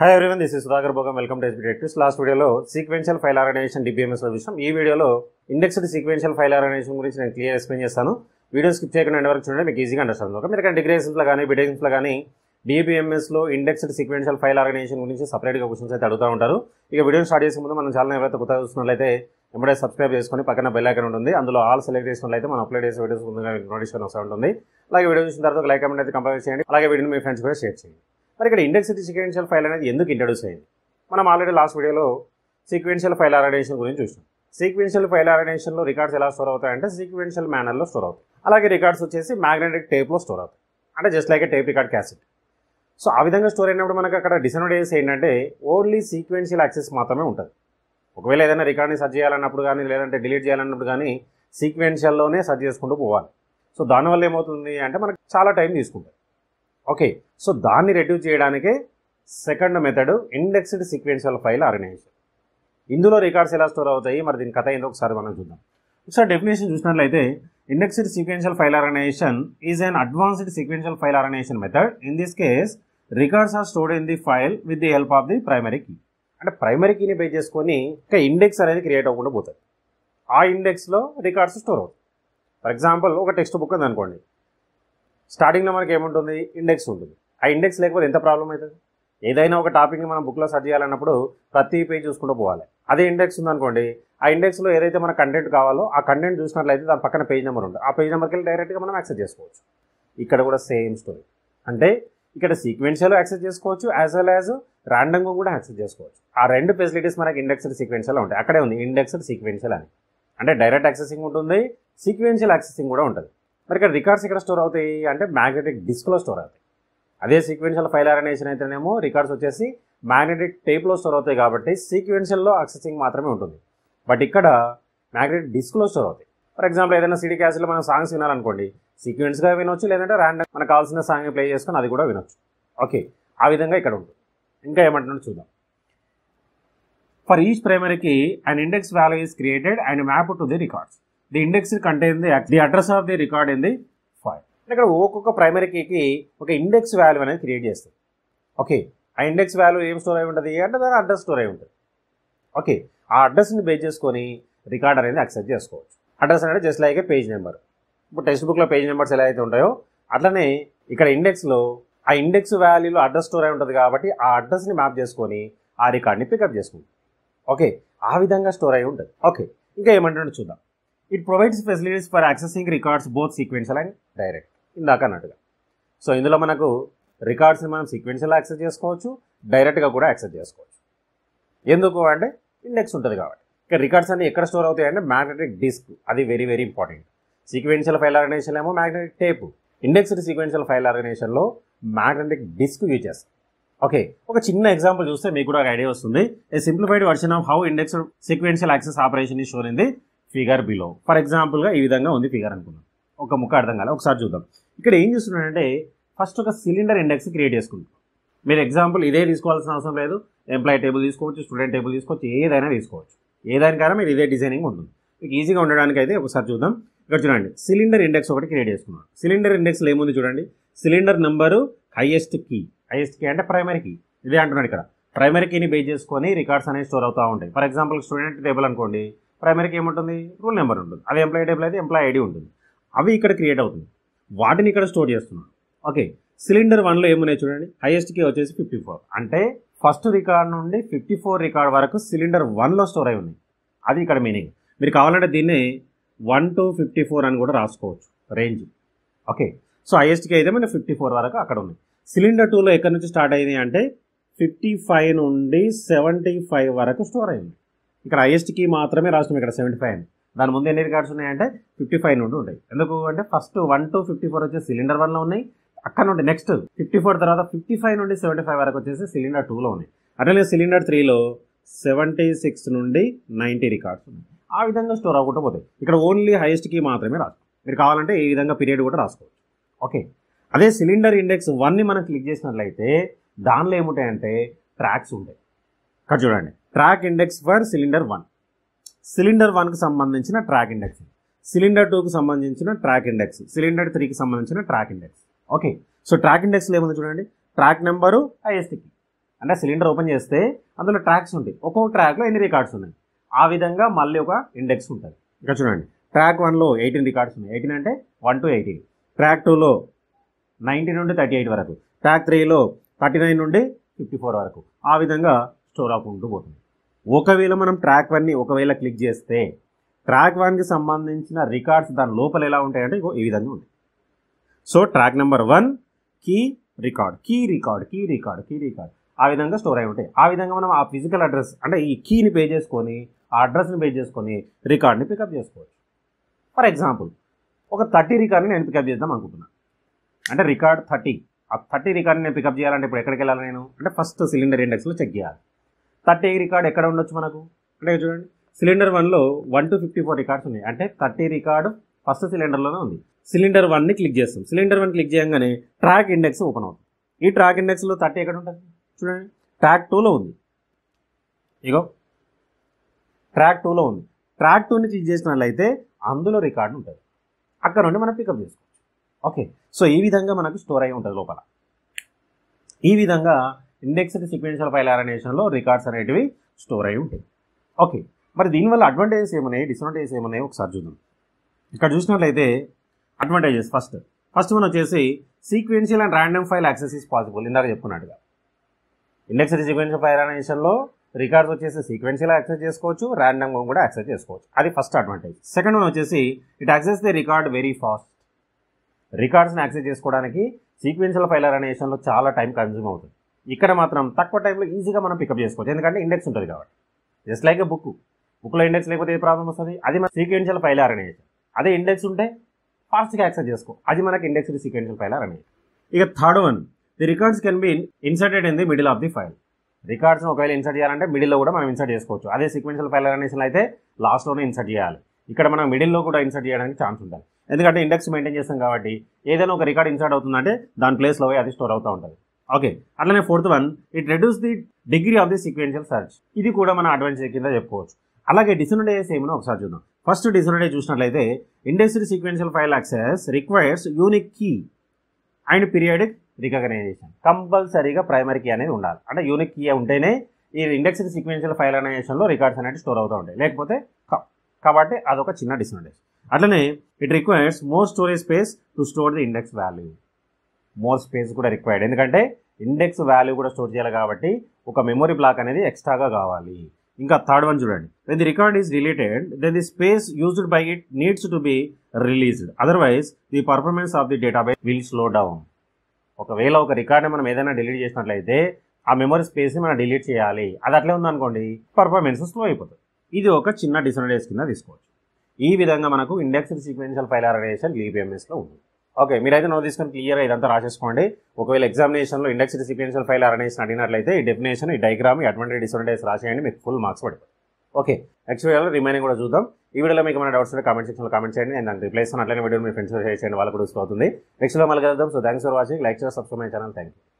Hi everyone this is Sudhakar Bhogam welcome to SB techs last వీడియోలో sequential file organisation DBMS విషయం ఈ వీడియోలో indexed sequential file organisation గురించి నేను clear explain చేస్తాను. వీడియో స్కిప్ చేయకుండా ఎండ్ వరకు చూడండి మీకు ఈజీగా అండర్స్టాండ్ ఒక మీరు డిగ్రేషన్స్లో కానీ బిటెక్స్ కానీ డిబిఎంఎస్లో ఇండెక్స్డ్ సీక్వెన్షియల్ ఫైల్ ఆర్గనైజేషన్ గురించి సపరేట్గా క్వశ్చన్స్ అయితే అడుగుతూ ఉంటారు. ఇక వీడియో స్టార్ట్ చేసే ముందు మనం ఛానల్ ఎవరైతే కొత్తగా చూస్తున్నట్లయితే వెంబడే సబ్స్క్రైబ్ చేసుకొని పక్కన బెల్ ఐకన్ ఉంటుంది. అందులో ఆల్ సెలెక్ట్ చేసినట్లయితే మనం అప్లోడ్ చేసే వీడియోస్ ముందుగా నోటిఫికేషన్ వస్తూ ఉంటుంది. అలాగే వీడియో చూసిన తర్వాత లైక్ కమెంట్ అయితే కంపల్సరీ చేయండి. అలాగే వీడియోని మీ ఫ్రెండ్స్ కూడా షేర్ చేయండి. మరి ఇక్కడ ఇండెక్స్డ్ సీక్వెన్షియల్ ఫైల్ అనేది ఎందుకు ఇంట్రడ్యూస్ అయింది? మనం ఆల్రెడీ లాస్ట్ వీడియోలో సీక్వెన్షియల్ ఫైల్ ఆర్గనైజేషన్ గురించి చూసాం సీక్వెన్షియల్ ఫైల్ ఆర్గనైజేషన్లో రికార్డ్స్ ఎలా స్టోర్ అవుతాయంటే సీక్వెన్షియల్ మేనర్లో స్టోర్ అవుతాయి. అలాగే రికార్డ్స్ వచ్చేసి మ్యాగ్నెటిక్ టేప్లో స్టోర్ అవుతాయి. అంటే just like tape record cassette so ఆ విధంగా స్టోర్ అయినప్పుడు మనకు అక్కడ డిసడ్వాంటేజెస్ ఏంటంటే ఓన్లీ సీక్వెన్షియల్ యాక్సెస్ మాత్రమే ఉంటుంది. ఒకవేళ ఏదైనా రికార్డ్ని సర్చ్ చేయాలన్నప్పుడు కానీ లేదంటే డిలీట్ చేయాలన్నప్పుడు కానీ సీక్వెన్షియల్లోనే సర్చ్ చేసుకుంటూ పోవాలి. సో దానివల్ల ఏమవుతుంది అంటే మనకు చాలా టైం తీసుకుంటుంది ఓకే సో దాన్ని రెడ్యూస్ చేయడానికే second method indexed sequential file organization ఇందులో రికార్డ్స్ ఎలా స్టోర్ అవుతాయి? మరి దీని కథ ఏందో ఒకసారి మనం చూద్దాం. ఒకసారి డెఫినేషన్ చూసినట్లయితే indexed sequential file organization is an advanced sequential file organization method in this case records are stored in the file with the help of the primary key అంటే ప్రైమరీ కీని బేస్ చేసుకొని ఒక ఇండెక్స్ అనేది create అవ్వకుండా పోతుంది ఆ ఇండెక్స్లో records store అవుతాయి. ఫర్ ఎగ్జాంపుల్ ఒక టెక్స్ట్ బుక్ ఉంది అనుకోండి స్టార్టింగ్లో మనకి ఏముంటుంది? ఇండెక్స్ ఉంటుంది. ఆ ఇండెక్స్ లేకపోతే ఎంత ప్రాబ్లం అవుతుంది? ఏదైనా ఒక టాపిక్ని మనం బుక్లో సెర్చ్ చేయాలన్నప్పుడు ప్రతి పేజ్ చూసుకుంటూ పోవాలి. అదే ఇండెక్స్ ఉందనుకోండి ఆ ఇండెక్స్లో ఏదైతే మన కంటెంట్ కావాలో ఆ కంటెంట్ చూసినట్లయితే దాని పక్కన పేజ్ నెంబర్ ఉంటుంది. ఆ పేజ్ నెంబర్కి వెళ్ళి డైరెక్ట్గా మనం యాక్సెస్ చేసుకోవచ్చు. ఇక్కడ కూడా సేమ్ స్టోరీ అంటే ఇక్కడ సీక్వెన్షియల్ యాక్సెస్ చేసుకోవచ్చు యాజ్ వెల్ యాజ్ ర్యాండమ్గా కూడా యాక్సెస్ చేసుకోవచ్చు. ఆ రెండు ఫెసిలిటీస్ మనకి ఇండెక్స్డ్ సీక్వెన్షియల్ ఉంటాయి. అక్కడే ఉంది ఇండెక్స్డ్ సీక్వెన్షియల్ అని. అంటే డైరెక్ట్ యాక్సెసింగ్ ఉంటుంది సీక్వెన్షియల్ యాక్సెసింగ్ కూడా ఉంటుంది. మరి ఇక్కడ రికార్డ్స్ ఇక్కడ స్టోర్ అవుతాయి అంటే మ్యాగ్నెటిక్ డిస్క్లో స్టోర్ అవుతాయి. అదే సీక్వెన్షియల్ ఫైల్ ఆర్గనైజేషన్ అయితేనేమో రికార్డ్స్ వచ్చేసి మ్యాగ్నెటిక్ టేప్లో స్టోర్ అవుతాయి కాబట్టి సీక్వెన్షియల్లో యాక్సెసింగ్ మాత్రమే ఉంటుంది. బట్ ఇక్కడ మ్యాగ్నెటిక్ డిస్క్లో స్టోర్ అవుతాయి. ఫర్ ఎగ్జాంపుల్ ఏదైనా సిడీ క్యాస్ట్లో మనం సాంగ్స్ వినాలనుకోండి సీక్వెన్స్గా వినొచ్చు లేదంటే ర్యాండమ్ మనకు కావాల్సిన సాంగ్ ప్లే చేసుకొని అది కూడా వినొచ్చు. ఓకే ఆ విధంగా ఇక్కడ ఉంటుంది. ఇంకా ఏమంటున్నాడు చూద్దాం. For each ప్రైమరీకి and index value is created and map to the records the index contain the the address of the record in the file ఇక్కడ ఒక్కొక్క ప్రైమరీ కీకి ఒక ఇండెక్స్ వాల్యూ అనేది క్రియేట్ చేస్తుంది. ఓకే ఆ ఇండెక్స్ వాల్యూ ఏం store అయి ఉంటుంది? అంటే దాని అడ్రస్ స్టోర్ అయి ఉంటుంది. ఓకే ఆ అడ్రస్ని బేస్ చేసుకొని రికార్డ్ అనేది యాక్సెస్ చేసుకోవచ్చు. అడ్రస్ అనేది just like a page number ఇప్పుడు టెక్స్ట్ బుక్లో పేజ్ నెంబర్స్ ఎలా అయితే ఉంటాయో అట్లనే ఇక్కడ ఇండెక్స్లో ఆ ఇండెక్స్ వాల్యూలో అడ్రస్ స్టోర్ అయి ఉంటుంది కాబట్టి ఆ అడ్రస్ని మ్యాప్ చేసుకొని ఆ రికార్డ్ని పికప్ చేసుకుంటుంది. ఓకే ఆ విధంగా స్టోర్ అయి ఉంటుంది. ఓకే ఇంకా ఏమంటుండో చూద్దాం. It provides facilities for accessing records both sequential and direct ఇందాక అన్నట్టుగా. సో ఇందులో మనకు రికార్డ్స్ని మనం సీక్వెన్షియల్ యాక్సెస్ చేసుకోవచ్చు డైరెక్ట్గా కూడా యాక్సెస్ చేసుకోవచ్చు. ఎందుకు అంటే ఇండెక్స్ ఉంటుంది కాబట్టి. ఇక రికార్డ్స్ అన్ని ఎక్కడ స్టోర్ అవుతాయి అంటే మ్యాగ్నెటిక్ డిస్క్ అది very very important sequential file organization ఏమో magnetic tape indexed sequential file ఆర్గనైజేషన్లో మ్యాగ్నెటిక్ డిస్క్ యూజ్ చేస్తాం. ఓకే ఒక చిన్న ఎగ్జాంపుల్ చూస్తే మీకు కూడా ఒక ఐడియా వస్తుంది. A simplified version of how index sequential access operation ఈ in the figure below for ఎగ్జాంపుల్గా ఈ విధంగా ఉంది ఫిగర్ అనుకున్నాం ఒక ముక్క అర్థం కాలే ఒకసారి చూద్దాం. ఇక్కడ ఏం చేస్తున్నాడంటే ఫస్ట్ ఒక సిలిండర్ ఇండెక్స్ క్రియేట్ చేసుకుంటాం మీరు ఎగ్జాంపుల్ ఇదే తీసుకోవాల్సిన అవసరం లేదు. ఎంప్లాయీ టేబుల్ తీసుకోవచ్చు స్టూడెంట్ టేబుల్ తీసుకోవచ్చు ఏదైనా తీసుకోవచ్చు. ఏదానికైనా మీరు ఇదే డిజైనింగ్ ఉంటుంది. మీకు ఈజీగా ఉండడానికి అయితే ఒకసారి చూద్దాం. ఇక్కడ చూడండి సిలిండర్ ఇండెక్స్ ఒకటి క్రియేట్ చేసుకున్నాం సిలిండర్ ఇండెక్స్లో ఏముంది చూడండి? Cylinder number highest key highest key అంటే ప్రైమరీ కీ ఇదే అంటున్నాడు ఇక్కడ. ప్రైమరీ కీని బేస్ చేసుకొని రికార్డ్స్ అనేవి స్టోర్ అవుతూ ఉంటాయి. ఫర్ ఎగ్జాంపుల్ స్టూడెంట్ టేబుల్ అనుకోండి. ప్రైమరీకి ఏముంటుంది? రూల్ నెంబర్ ఉంటుంది. అవి ఎంప్లాయీ టేబుల్ అయితే ఎంప్లాయీ ఐడి ఉంటుంది. అవి ఇక్కడ క్రియేట్ అవుతుంది. వాటిని ఇక్కడ స్టోర్ చేస్తున్నాం. ఓకే. సిలిండర్ వన్లో ఏమున్నాయి చూడండి? హైయెస్ట్కి వచ్చేసి ఫిఫ్టీ ఫోర్. అంటే ఫస్ట్ రికార్డ్ నుండి ఫిఫ్టీ ఫోర్ రికార్డ్ వరకు సిలిండర్ వన్లో స్టోర్ అయి ఉన్నాయి. అది ఇక్కడ మీనింగ్. మీరు కావాలంటే దీన్ని వన్ టు ఫిఫ్టీ ఫోర్ అని కూడా రాసుకోవచ్చు. రేంజ్. ఓకే. సో హైయెస్ట్కి అయితే మన ఫిఫ్టీ ఫోర్ వరకు అక్కడ ఉంది. సిలిండర్ టూలో ఎక్కడి నుంచి స్టార్ట్ అయింది అంటే ఫిఫ్టీ ఫైవ్ నుండి సెవెంటీ ఫైవ్ వరకు స్టోర్ అయింది. ఇక్కడ హైయెస్ట్కి మాత్రమే రాస్తున్నాం ఇక్కడ సెవెంటీ ఫైవ్ అని దాని ముందు ఎన్ని రికార్డ్స్ ఉన్నాయంటే ఫిఫ్టీ ఫైవ్ నుండి ఉంటాయి. ఎందుకు అంటే first one to fifty four వచ్చేసి సిలిండర్ వన్లో ఉన్నాయి. అక్కడ నుండి నెక్స్ట్ ఫిఫ్టీ ఫోర్ తర్వాత ఫిఫ్టీ ఫైవ్ నుండి సెవెంటీ ఫైవ్ వరకు వచ్చేసి సిలిండర్ టూలో ఉన్నాయి. అట్లనే సిలిండర్ త్రీలో సెవెంటీ సిక్స్ నుండి నైంటీ రికార్డ్స్ ఉన్నాయి. ఆ విధంగా స్టోర్ అవ్వకుండా పోతాయి. ఇక్కడ ఓన్లీ హైయెస్ట్కి మాత్రమే రాసుకో మీరు కావాలంటే ఈ విధంగా పీరియడ్ కూడా రాసుకోవచ్చు. ఓకే అదే సిలిండర్ ఇండెక్స్ వన్ని మనం క్లిక్ చేసినట్లయితే దానిలో ఏముంటాయంటే ట్రాక్స్ ఉంటాయి. ఇక్కడ చూడండి. Track index for cylinder one. Cylinder వన్కి సంబంధించిన ట్రాక్ ఇండెక్స్. సిలిండర్ టూకి సంబంధించిన ట్రాక్ ఇండెక్స్. సిలిండర్ త్రీకి సంబంధించిన track index. Okay. So track ఇండెక్స్లో ఏముంది చూడండి? ట్రాక్ నెంబరు ఐఎస్టీకి. అంటే సిలిండర్ ఓపెన్ చేస్తే అందులో ట్రాక్స్ ఉంటాయి. ఒక్కొక్క ట్రాక్లో ఎన్ని రికార్డ్స్ ఉన్నాయి? ఆ విధంగా మళ్ళీ ఒక ఇండెక్స్ ఉంటుంది. ఇక్కడ చూడండి. ట్రాక్ వన్లో ఎయిటీన్ రికార్డ్స్ ఉన్నాయి. ఎయిటీన్ అంటే వన్ టు ఎయిటీన్. ట్రాక్ టూలో నైన్టీ నుండి థర్టీ ఎయిట్ వరకు. ట్రాక్ త్రీలో థర్టీ నైన్ నుండి ఫిఫ్టీ ఫోర్ వరకు. ఆ విధంగా స్టోర్ అవ్వకుంటూ పోతుంది. ఒకవేళ మనం ట్రాక్ వన్ని ఒకవేళ క్లిక్ చేస్తే ట్రాక్ వన్కి సంబంధించిన రికార్డ్స్ దాని లోపల ఎలా ఉంటాయంటే ఇగో ఈ విధంగా ఉంటాయి. So track number one key record key record key record key record. ఆ విధంగా స్టోర్ అయి ఉంటాయి. ఆ విధంగా మనం ఆ ఫిజికల్ అడ్రస్ అంటే ఈ కీని పే చేసుకొని ఆ అడ్రస్ని పే చేసుకొని రికార్డ్ని పికప్ చేసుకోవచ్చు. ఫర్ ఎగ్జాంపుల్ ఒక థర్టీ రికార్డ్ని నేను పికప్ చేద్దాం అనుకుంటున్నాను అంటే రికార్డ్ థర్టీ. ఆ థర్టీ రికార్డ్ని నేను పికప్ చేయాలంటే ఇప్పుడు ఎక్కడికి వెళ్ళాలి నేను? అంటే ఫస్ట్ సిలిండర్ ఇండెక్స్లో చెక్ చేయాలి. థర్టీ రికార్డ్ ఎక్కడ ఉండొచ్చు మనకు? అంటే చూడండి సిలిండర్ వన్లో one to fifty four records ఉన్నాయి. అంటే థర్టీ రికార్డు ఫస్ట్ సిలిండర్లోనే ఉంది. సిలిండర్ వన్ని క్లిక్ చేస్తాం. సిలిండర్ వన్ క్లిక్ చేయగానే ట్రాక్ ఇండెక్స్ ఓపెన్ అవుతుంది. ఈ ట్రాక్ ఇండెక్స్లో థర్టీ ఎక్కడ ఉంటుంది? చూడండి ట్రాక్ టూలో ఉంది. ఇగో ట్రాక్ టూలో ఉంది. ట్రాక్ టూని క్లిక్ చేసినట్లయితే అందులో రికార్డు ఉంటుంది. అక్కడ నుండి మనం పికప్ చేసుకోవచ్చు. ఓకే. సో ఈ విధంగా మనకు స్టోర్ అయి ఉంటుంది లోపల. ఈ విధంగా ఇండెక్స్డ్ సీక్వెన్షియల్ ఫైల్ ఆర్గనైజేషన్లో రికార్డ్స్ అనేటివి స్టోర్ అయి ఉంటాయి. ఓకే మరి దీనివల్ల అడ్వాంటేజెస్ ఏమున్నాయి డిసడ్వాంటేజెస్ ఏమున్నాయి ఒకసారి చూద్దాం. ఇక్కడ చూసినట్లయితే అడ్వాంటేజెస్ ఫస్ట్ ఫస్ట్ మనం వచ్చేసి sequential and random file access is possible ఇందాక చెప్పుకున్నట్టుగా. ఇండెక్స్డ్ సీక్వెన్షియల్ ఫైల్ ఆర్గనైజేషన్లో రికార్డ్స్ వచ్చేసి సీక్వెన్షియల్ యాక్సెస్ చేసుకోవచ్చు ర్యాండమ్ కూడా యాక్సెస్ చేసుకోవచ్చు. అది ఫస్ట్ అడ్వాంటేజ్ సెకండ్ వన్ వచ్చేసి it access the record very fast రికార్డ్స్ని access చేసుకోవడానికి సీక్వెన్షియల్ ఫైల్ ఆర్గనైజేషన్లో చాలా టైం కన్జ్యూమ్ అవుతుంది. ఇక్కడ మాత్రం తక్కువ టైంలో ఈజీగా మనం పికప్ చేసుకోవచ్చు. ఎందుకంటే ఇండెక్స్ ఉంటుంది కాబట్టి. జస్ట్ లైక్ ఏ బుక్ బుక్లో ఇండెక్స్ లేకపోతే ఏ ప్రాబ్లం వస్తుంది? అది మన సీక్వెన్షియల్ ఫైల్ ఆర్గనైజేషన్ అదే ఇండెక్స్ ఉంటే ఫాస్ట్గా యాక్సెస్ చేసుకో. అది మనకి ఇండెక్స్ సీక్వెన్షియల్ ఫైల్ ఆర్గనైజేషన్ ఇక third one the records can be inserted in the middle of the file records ఒకవేళ ఇన్సర్ట్ చేయాలంటే మిడిల్లో కూడా మనం ఇన్సర్ట్ చేసుకోవచ్చు. అదే సీక్వెన్షియల్ ఫైల్ ఆర్గనైజేషన్ అయితే లాస్ట్లోనే ఇన్సర్ట్ చేయాలి. ఇక్కడ మనం మిడిల్లో కూడా ఇన్సర్ట్ చేయడానికి ఛాన్స్ ఉంటుంది ఎందుకంటే ఇండెక్స్ మెయింటైన్ చేస్తాం కాబట్టి ఏదైనా ఒక రికార్డ్ ఇన్సర్ట్ అవుతుందంటే దాని ప్లేస్లో అది స్టోర్ అవుతూ ఉంటుంది. ఓకే అట్లనే fourth one it reduce the degree of the sequential search ఇది కూడా మన అడ్వాంటేజ్ కింద చెప్పుకోవచ్చు. అలాగే డిసనడేస్ ఏమైనా ఒకసారి చూద్దాం. ఫస్ట్ డిసోనడేజ్ చూసినట్లయితే indexed sequential file access requires unique key and periodic reorganisation కంపల్సరీగా ప్రైమరీ కీ అనేది ఉండాలి. అంటే యూనిక్ కీ ఉంటేనే ఈ ఇండెక్స్డ్ సీక్వెన్షియల్ ఫైల్ ఆర్గనైజేషన్లో రికార్డ్స్ అనేవి స్టోర్ అవుతూ ఉంటాయి. లేకపోతే కాబట్టి అదొక చిన్న డిసనడేస్ అట్లనే it requires more storage space to store the index value more space కూడా రిక్వైర్డ్. ఎందుకంటే ఇండెక్స్ వాల్యూ కూడా స్టోర్ చేయాలి కాబట్టి ఒక మెమొరీ బ్లాక్ అనేది ఎక్స్ట్రాగా కావాలి. ఇంకా థర్డ్ వన్ చూడండి. When the record is related then the space used by it needs to be released otherwise the performance of the database will slow down ఒకవేళ ఒక రికార్డ్ని మనం ఏదైనా డిలీట్ చేసినట్లయితే ఆ మెమరీ స్పేస్ని మనం డిలీట్ చేయాలి. అది అట్లే ఉందనుకోండి పర్ఫార్మెన్స్ స్లో అయిపోతుంది. ఇది ఒక చిన్న డిసడ్వాంటేజ్ కింద తీసుకోవచ్చు. ఈ విధంగా మనకు ఇండెక్స్డ్ సీక్వెన్షియల్ ఫైల్ ఆర్గనైజేషన్ లీపీఎంఎస్లో ఉంది. ఓకే మీరైతే నో తీసుకొని క్లియర్ ఇదంతా రాసేసుకోండి. ఒకవేళ ఎగ్జామినేషన్లో ఇండెక్స్ సీక్వెన్షియల్ ఫైల్ ఆర్గనైజేషన్ అడిగినట్లయితే ఈ డెఫినేషన్ ఈ డైగ్రామ్ ఈ అడ్వాంటేజ్ డిసడ్వాంటేజ్ రాసేయండి మీకు ఫుల్ మార్క్స్ పడిపోతాయి. ఓకే నెక్స్ట్ వీడియోలో రిమైనింగ్ కూడా చూద్దాం. ఈ వీడియోలో మీకు ఏమైనా డౌట్స్ ఉంటే కామెంట్ సెక్షన్లో కామెంట్ చేయండి. నేను దానికి రిప్లై ఇస్తాను. అట్లనే వీడియో మీ ఫ్రెండ్స్ షేర్ చేయండి. వాళ్ళకు కూడా యూస్ అవుతుంది. మళ్ళీ కలుద్దాం. So thanks for watching like చేసి subscribe my channel thank you